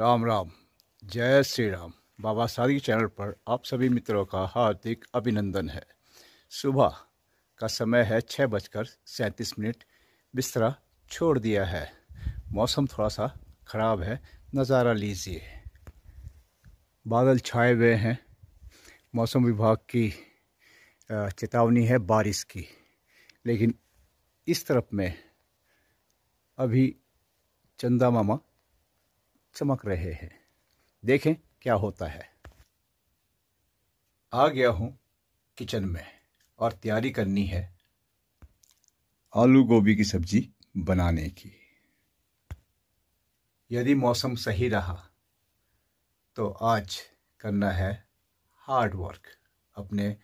राम राम। जय श्री राम। बाबा सादी चैनल पर आप सभी मित्रों का हार्दिक अभिनंदन है। सुबह का समय है छः बजकर सैंतीस मिनट। बिस्तरा छोड़ दिया है। मौसम थोड़ा सा ख़राब है। नज़ारा लीजिए। बादल छाए हुए हैं। मौसम विभाग की चेतावनी है बारिश की। लेकिन इस तरफ़ में अभी चंदा मामा चमक रहे हैं। देखें क्या होता है। आ गया हूँ किचन में और तैयारी करनी है आलू गोभी की सब्ज़ी बनाने की। यदि मौसम सही रहा तो आज करना है हार्ड वर्क अपने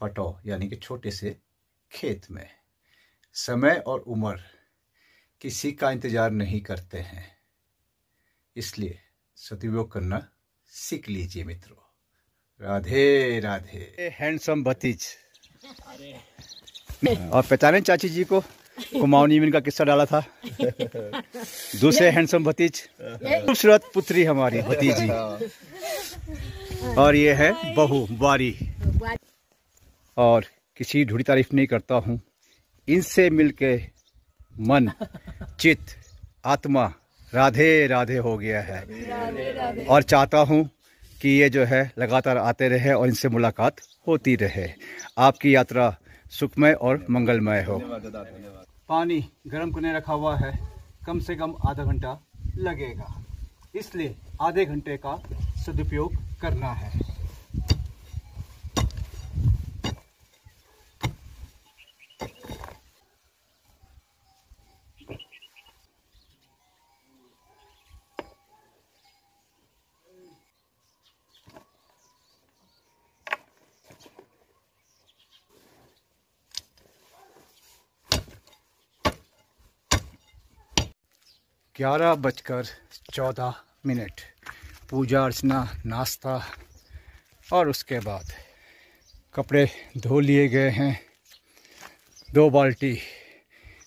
पटो यानी कि छोटे से खेत में। समय और उम्र किसी का इंतज़ार नहीं करते हैं। इसलिए सदुपयोग करना सीख लीजिए मित्रों। राधे राधे। हैंडसम भतीज। और पहचाने चाची जी को? कुमाऊनी में इनका किस्सा डाला था। दूसरे हैंडसम भतीज। खूबसूरत पुत्री हमारी भतीजी। और ये है बहू बारी और किसी ढूढ़ी तारीफ़ नहीं करता हूँ। इनसे मिलके मन चित आत्मा राधे राधे हो गया है। और चाहता हूँ कि ये जो है लगातार आते रहे और इनसे मुलाकात होती रहे। आपकी यात्रा सुखमय और मंगलमय हो। पानी गर्म करने रखा हुआ है। कम से कम आधा घंटा लगेगा। इसलिए आधे घंटे का सदुपयोग करना है। ग्यारह बजकर चौदह मिनट। पूजा अर्चना, नाश्ता और उसके बाद कपड़े धो लिए गए हैं। दो बाल्टी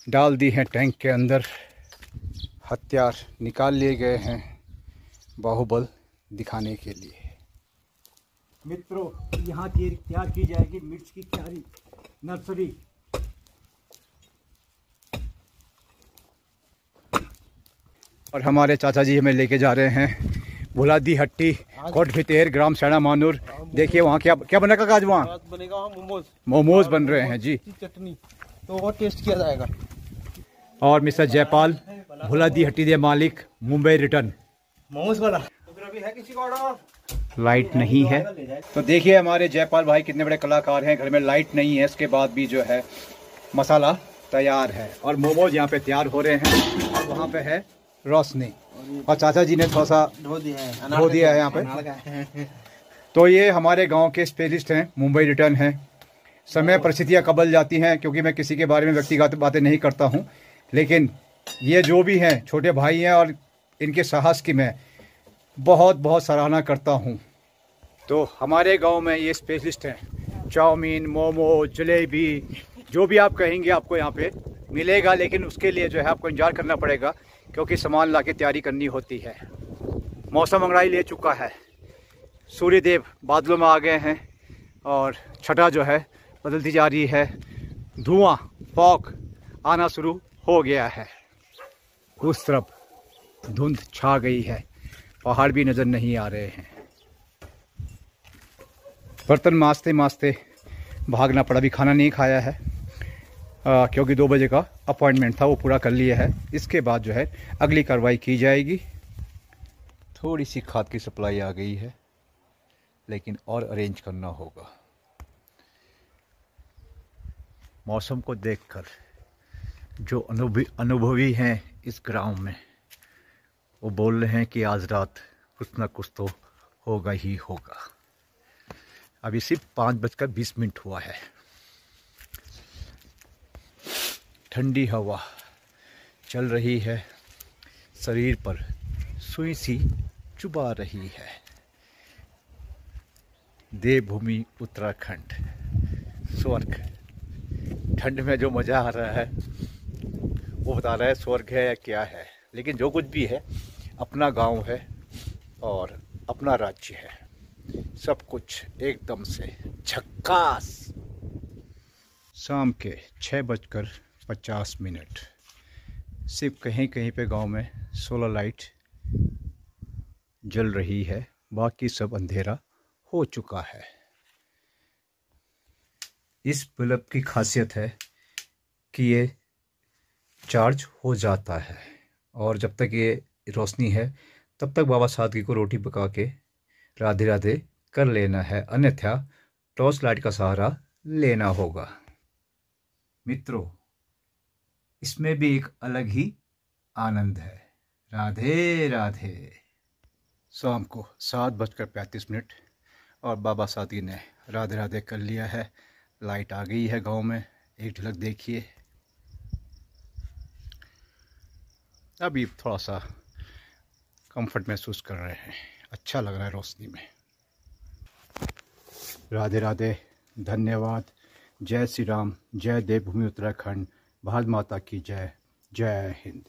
डाल दी हैं टैंक के अंदर। हथियार निकाल लिए गए हैं बाहुबल दिखाने के लिए। मित्रों, यहाँ की तैयार की जाएगी मिर्च की क्यारी, नर्सरी। और हमारे चाचा जी हमें लेके जा रहे हैं भुलादी हट्टी कोट भितेर ग्राम सैना मानूर। देखिए वहाँ क्या क्या बनेगा काज वहाँ? बनेगा मोमोज। मोमोज बन रहे हैं जी। चटनी। तो वो टेस्ट किया जाएगा। और मिस्टर जयपाल भुलादी हट्टी दे मालिक मुंबई रिटर्न। मोमोज वाला। लाइट नहीं है। तो देखिए हमारे जयपाल भाई कितने बड़े कलाकार हैं। घर में लाइट नहीं है इसके बाद भी जो है मसाला तैयार है। और मोमोज यहाँ पे तैयार हो रहे हैं। और वहाँ पे है रोशनी और चाचा जी ने थोड़ा सा धो दिया है धो दिया है यहाँ पे। तो ये हमारे गाँव के स्पेशलिस्ट हैं मुंबई रिटर्न हैं। समय परिस्थितियाँ कबल जाती हैं क्योंकि मैं किसी के बारे में व्यक्तिगत बातें नहीं करता हूँ। लेकिन ये जो भी हैं छोटे भाई हैं और इनके साहस की मैं बहुत बहुत सराहना करता हूँ। तो हमारे गाँव में ये स्पेशलिस्ट हैं चाउमीन मोमो जलेबी जो भी आप कहेंगे आपको यहाँ पे मिलेगा, लेकिन उसके लिए जो है आपको इंतज़ार करना पड़ेगा, क्योंकि सामान ला तैयारी करनी होती है। मौसम अंगड़ाई ले चुका है। सूर्यदेव बादलों में आ गए हैं और छठा जो है बदलती जा रही है। धुआँ फॉक आना शुरू हो गया है। उस तरफ़ धुंध छा गई है। पहाड़ भी नज़र नहीं आ रहे हैं। बर्तन माजते माजते भागना पड़ा, भी खाना नहीं खाया है। आ, क्योंकि दो बजे का अपॉइंटमेंट था वो पूरा कर लिया है। इसके बाद जो है अगली कार्रवाई की जाएगी। थोड़ी सी खाद की सप्लाई आ गई है लेकिन और अरेंज करना होगा। मौसम को देखकर जो अनुभवी अनुभवी हैं इस ग्राम में वो बोल रहे हैं कि आज रात कुछ ना कुछ तो होगा ही होगा। अभी सिर्फ़ पाँच बजकर बीस मिनट हुआ है। ठंडी हवा चल रही है, शरीर पर सुई सी चुबा रही है। देवभूमि उत्तराखंड, स्वर्ग। ठंड में जो मज़ा आ रहा है, वो बता रहा है स्वर्ग है या क्या है। लेकिन जो कुछ भी है, अपना गाँव है और अपना राज्य है। सब कुछ एकदम से झक्कास। शाम के छः बजकर पचास मिनट। सिर्फ़ कहीं कहीं पे गाँव में सोलर लाइट जल रही है। बाकी सब अंधेरा हो चुका है। इस बल्ब की खासियत है कि ये चार्ज हो जाता है और जब तक ये रोशनी है, तब तक बाबा सादगी को रोटी पका के राधे राधे कर लेना है। अन्यथा टॉर्च लाइट का सहारा लेना होगा। मित्रों इसमें भी एक अलग ही आनंद है। राधे राधे। शाम को सात बजकर पैंतीस मिनट और बाबा सादगी ने राधे राधे कर लिया है। लाइट आ गई है गाँव में। एक झलक देखिए। अभी थोड़ा सा कंफर्ट महसूस कर रहे हैं। अच्छा लग रहा है रोशनी में। राधे राधे, धन्यवाद। जय श्री राम, जय देवभूमि उत्तराखंड। भारत माता की जय जय हिंद।